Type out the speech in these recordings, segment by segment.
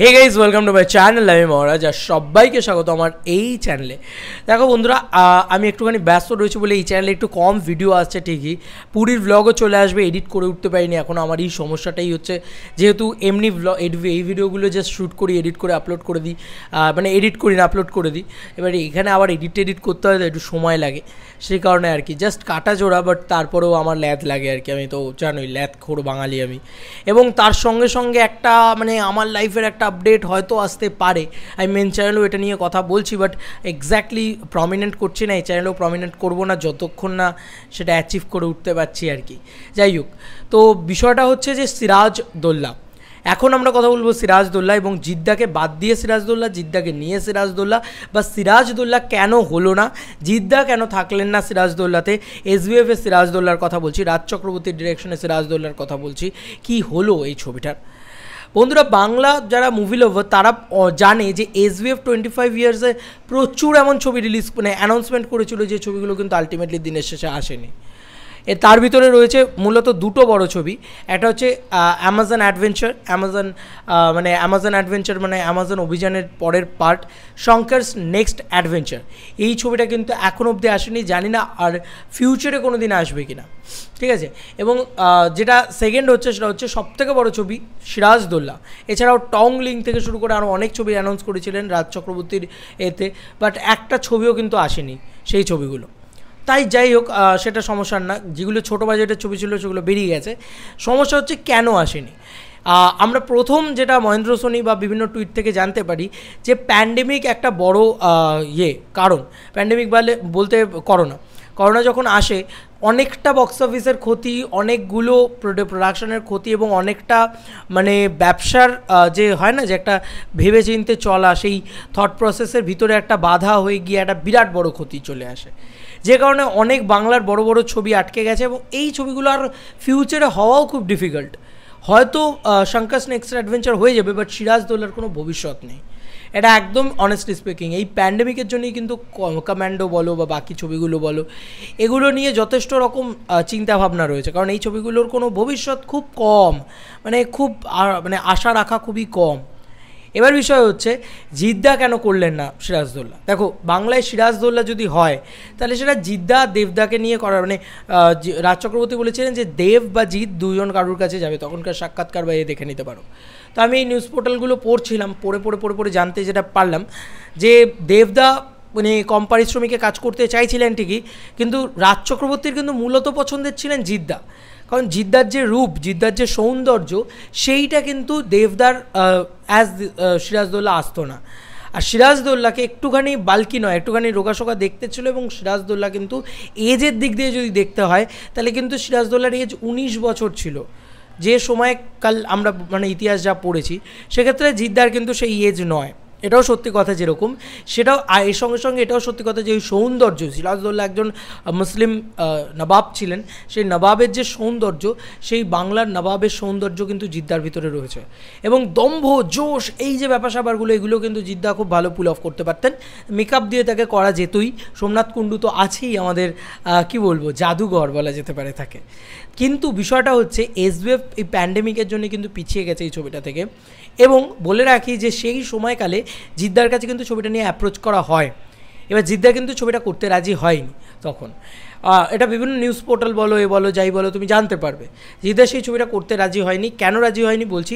Hey guys welcome to my channel আমি মহারাজ আর সবাইকে স্বাগত আমার এই চ্যানেলে দেখো বন্ধুরা আমি একটুখানি ব্যস্ত রয়েছি বলে এই চ্যানেলে একটু কম ভিডিও আসছে ঠিকই। পুরীর ভ্লগও চলে আসবে এডিট করে উঠতে পারিনি। এখন আমার এই সমস্যাটাই হচ্ছে, যেহেতু এমনি ভ্লগ এই ভিডিওগুলো জাস্ট শ্যুট করি এডিট করে আপলোড করে দিই। মানে এডিট করি না আপলোড করে দিই। এবারে এখানে আবার এডিট এডিট করতে হয় তো একটু সময় লাগে। সেই কারণে আর কি জাস্ট কাটা জোড়া বাট তারপরেও আমার ল্যাদ লাগে আর কি। আমি তো জানোই, ল্যাদ খোর বাঙালি আমি। এবং তার সঙ্গে সঙ্গে একটা মানে আমার লাইফের একটা আপডেট হয়তো আসতে পারে। আমি মেন চ্যানেলও এটা নিয়ে কথা বলছি বাট এক্স্যাক্টলি প্রমিনেন্ট করছি না, এই চ্যানেলেও প্রমিনেন্ট করব না, যতক্ষণ না সেটা অ্যাচিভ করে উঠতে পারছি আর কি। যাই হোক, তো বিষয়টা হচ্ছে যে সিরাজ দোল্লা। এখন আমরা কথা বলব সিরাজদৌল্লা এবং জিদ্দাকে, বাদ দিয়ে সিরাজদৌল্লা জিদ্দাকে নিয়ে সিরাজদৌল্লা বা সিরাজদৌল্লা কেন হলো না? জিদ্দা কেন থাকলেন না সিরাজদৌল্লাতে এসবিএফ এর সিরাজদৌল্লার কথা বলছি, রাজ চক্রবর্তীর ডিরেকশনে সিরাজদৌল্লার কথা বলছি, কি হলো এই ছবিটার? বন্ধুরা, বাংলা যারা মুভি লোভার তারা জানে যে S V F twenty five ইয়ার্সে প্রচুর এমন ছবি রিলিজ মানে অ্যানাউন্সমেন্ট করেছিল যে ছবিগুলো কিন্তু আলটিমেটলি দিনের শেষে আসেনি। এ তার ভিতরে রয়েছে মূলত দুটো বড় ছবি। একটা হচ্ছে অ্যামাজন অ্যাডভেঞ্চার অ্যামাজন মানে অ্যামাজন অ্যাডভেঞ্চার মানে অ্যামাজন অভিযানের পরের পার্ট শঙ্করস নেক্সট অ্যাডভেঞ্চার এই ছবিটা কিন্তু এখন অবধি আসেনি, জানি না আর ফিউচারে কোনো দিন আসবে কি না ঠিক আছে? এবং যেটা সেকেন্ড হচ্ছে সেটা হচ্ছে সবথেকে বড় ছবি, সিরাজ সিরাজদোল্লা এছাড়াও টং লিঙ্ক থেকে শুরু করে আরও অনেক ছবি অ্যানাউন্স করেছিলেন রাজ চক্রবর্তীর এতে বাট একটা ছবিও কিন্তু আসেনি সেই ছবিগুলো। তাই যাই হোক সেটা সমস্যার না। যেগুলো ছোটো বাজেটের ছবি ছিল, সেগুলো বেরিয়ে গেছে। সমস্যা হচ্ছে কেন আসেনি? আমরা প্রথম যেটা মহেন্দ্র সোনি বা বিভিন্ন টুইট থেকে জানতে পারি যে প্যান্ডেমিক একটা বড় ইয়ে কারণ। প্যান্ডেমিক বলে, বলতে করোনা করোনা যখন আসে, অনেকটা বক্স অফিসের ক্ষতি, অনেকগুলো প্রোডাকশনের ক্ষতি এবং অনেকটা মানে ব্যবসার যে হয় না যে একটা ভেবে চিনতে চলা, সেই থট প্রসেসের ভিতরে একটা বাধা হয়ে গিয়ে একটা বিরাট বড় ক্ষতি চলে আসে। যে কারণে অনেক বাংলার বড় বড় ছবি আটকে গেছে এবং এই ছবিগুলো আর ফিউচারে হওয়াও খুব ডিফিকাল্ট হয়তো শঙ্কাস নেক্সট অ্যাডভেঞ্চার হয়ে যাবে বাট সিরাজদৌল্লার কোনো ভবিষ্যৎ নেই। এটা একদম অনেস্টলি স্পিকিং এই প্যান্ডেমিকের জন্যই কিন্তু কমান্ডো বলো বা বাকি ছবিগুলো বলো, এগুলো নিয়ে যথেষ্ট রকম চিন্তাভাবনা রয়েছে। কারণ এই ছবিগুলোর কোনো ভবিষ্যৎ খুব কম মানে খুব মানে আশা রাখা খুবই কম। এবার বিষয় হচ্ছে, জিদ্দা কেন করলেন না সিরাজদৌল্লা? দেখো, বাংলায় সিরাজদৌল্লা যদি হয়, তাহলে সেটা জিদ্দা দেবদাকে নিয়ে করার মানে রাজ চক্রবর্তী বলেছিলেন যে দেব বা জিৎ দুজন কারুর কাছে যাবে, তখনকার সাক্ষাৎকার বা এ দেখে নিতে পারো। তো আমি এই নিউজ পোর্টালগুলো পড়ছিলাম, পড়ে পড়ে পড়ে পড়ে জানতে যেটা পারলাম, যে দেবদা মানে কম পারিশ্রমিকে কাজ করতে চাইছিলেন ঠিকই, কিন্তু রাজ চক্রবর্তীর কিন্তু মূলত পছন্দের ছিলেন জিদ্দা। কারণ জিদ্দার যে রূপ, জিদ্দার যে সৌন্দর্য, সেইটা কিন্তু দেবদার অ্যাজ সিরাজদৌল্লা আসতো না। আর সিরাজদৌল্লাকে একটুখানি বালকি নয়, একটুখানি রোগাশোকা দেখতে ছিল এবং সিরাজদৌল্লা কিন্তু এজের দিক দিয়ে যদি দেখতে হয়, তাহলে কিন্তু সিরাজদৌল্লার এজ উনিশ বছর ছিল। যে সময় কাল আমরা মানে ইতিহাস যা পড়েছি, সেক্ষেত্রে জিদ্দার কিন্তু সেই এজ নয়। এটাও সত্যি কথা যেরকম। সেটাও এর সঙ্গে সঙ্গে এটাও সত্যি কথা যে ওই সৌন্দর্য সিরাজদৌল্লা একজন মুসলিম নবাব ছিলেন, সেই নবাবের যে সৌন্দর্য, সেই বাংলার নবাবের সৌন্দর্য কিন্তু জিদ্দার ভিতরে রয়েছে। এবং দম্ভ, জোশ, এই যে ব্যাপার স্যাপারগুলো এগুলো কিন্তু জিদ্দা খুব ভালো পুল অফ করতে পারতেন। মেকআপ দিয়ে তাকে করা যেতই, সোমনাথ কুণ্ডু তো আছেই আমাদের কি বলব, জাদুঘর বলা যেতে পারে থাকে কিন্তু বিষয়টা হচ্ছে এসবিএফ এই প্যান্ডেমিকের জন্য কিন্তু পিছিয়ে গেছে এই ছবিটা থেকে। এবং বলে রাখি যে সেই সময়কালে জিদ্দার কাছে কিন্তু ছবিটা নিয়ে অ্যাপ্রোচ করা হয়। এবার জিদ্দা কিন্তু ছবিটা করতে রাজি হয়নি তখন। এটা বিভিন্ন নিউজ পোর্টাল বলো, এ বলো, যাই বলো, তুমি জানতে পারবে। জিদ্দা সেই ছবিটা করতে রাজি হয়নি। কেন রাজি হয়নি বলছি?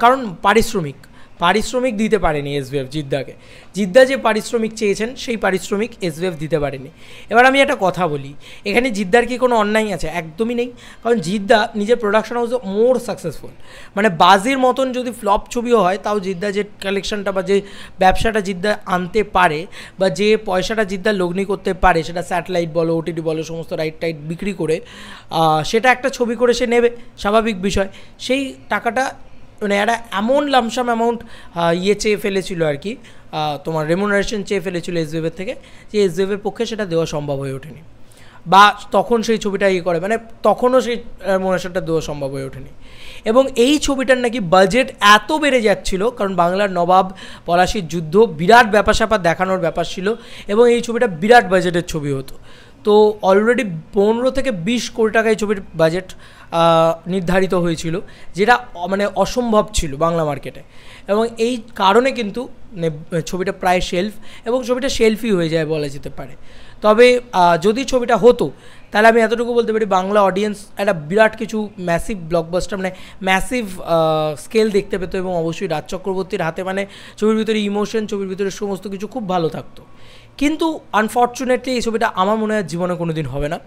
কারণ পারিশ্রমিক। পারিশ্রমিক দিতে পারেনি এসবিএফ জিদ্দাকে। জিদ্দা যে পারিশ্রমিক চেয়েছেন, সেই পারিশ্রমিক এসবিএফ দিতে পারেনি। এবার আমি একটা কথা বলি, এখানে জিদ্দার কি কোনো অন্যায় আছে? একদমই নেই। কারণ জিদ্দা নিজের প্রোডাকশন হাউস মোর সাকসেসফুল মানে বাজির মতন যদি ফ্লপ ছবিও হয়, তাও জিদ্দা যে কালেকশনটা বা যে ব্যবসাটা জিদ্দা আনতে পারে, বা যে পয়সাটা জিদ্দা লগ্নি করতে পারে, সেটা স্যাটেলাইট বলো ওটিটি বলো, সমস্ত রাইট টাইট বিক্রি করে সেটা একটা ছবি করে সে নেবে, স্বাভাবিক বিষয়। সেই টাকাটা মানে একটা এমন লামসাম অ্যামাউন্ট ইয়ে চেয়ে ফেলেছিল আর কি তোমার রেমুনারেশন চেয়ে ফেলেছিল এসবিএফের থেকে, যে এসবিএফের পক্ষে সেটা দেওয়া সম্ভব হয়ে ওঠেনি। বা তখন সেই ছবিটা ইয়ে করে মানে তখনও সেই রেমুনারেশনটা দেওয়া সম্ভব হয়ে ওঠেনি। এবং এই ছবিটার নাকি বাজেট এত বেড়ে যাচ্ছিল, কারণ বাংলার নবাব, পলাশির যুদ্ধ বিরাট ব্যাপার স্যাপার দেখানোর ব্যাপার ছিল, এবং এই ছবিটা বিরাট বাজেটের ছবি হতো। তো অলরেডি পনেরো থেকে বিশ কোটি টাকা এই ছবির বাজেট নির্ধারিত হয়েছিল, যেটা মানে অসম্ভব ছিল বাংলা মার্কেটে এবং এই কারণে কিন্তু ছবিটা প্রায় শেলফ এবং ছবিটা শেলফই হয়ে যায় বলা যেতে পারে। তবে যদি ছবিটা হতো, তাহলে আমি এতটুকু বলতে পারি বাংলা অডিয়েন্স একটা বিরাট কিছু ম্যাসিভ ব্লকবাস্টার মানে ম্যাসিভ স্কেল দেখতে পেতো এবং অবশ্যই রাজ চক্রবর্তীর হাতে মানে ছবির ভিতরে ইমোশন ছবির ভিতরে সমস্ত কিছু খুব ভালো থাকতো। কিন্তু আনফর্চুনেটলি এই ছবিটা আমার মনে হয় জীবনে কোনো দিন হবে না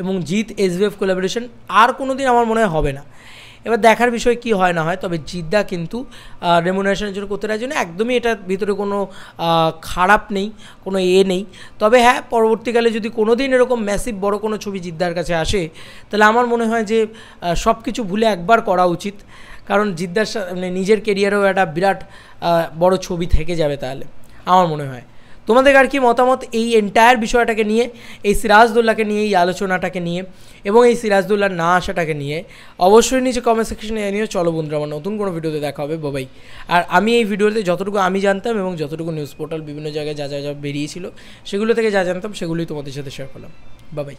এবং জিৎ এসবিএফ কোলাবোরেশন আর কোনো দিন আমার মনে হয় হবে না। এবার দেখার বিষয় কি হয় না হয়, তবে জিদ্দা কিন্তু রেমুনারেশনের জন্য করতে না। একদমই এটার ভিতরে কোনো খারাপ নেই, কোনো এ নেই। তবে হ্যাঁ পরবর্তীকালে যদি কোনো দিন এরকম ম্যাসিভ বড় কোনো ছবি জিদ্দার কাছে আসে, তাহলে আমার মনে হয় যে সব কিছু ভুলে একবার করা উচিত। কারণ জিদ্দার মানে নিজের কেরিয়ারেও একটা বিরাট বড় ছবি থেকে যাবে তাহলে, আমার মনে হয়। তোমাদের আর কি মতামত এই এন্টায়ার বিষয়টাকে নিয়ে, এই সিরাজদুল্লাহকে নিয়ে, এই আলোচনাটাকে নিয়ে এবং এই সিরাজদুল্লাহ না আসাটাকে নিয়ে অবশ্যই নিচে কমেন্ট সেকশনে জানিও। চলো বন্ধুরা, আমার নতুন কোনো ভিডিওতে দেখা হবে। বাবাই আর আমি এই ভিডিওতে যতটুকু আমি জানতাম এবং যতটুকু নিউজ পোর্টাল বিভিন্ন জায়গায় যা যা যা বেরিয়েছিল, সেগুলো থেকে যা জানতাম, সেগুলোই তোমাদের সাথে শেয়ার করলাম। বাবাই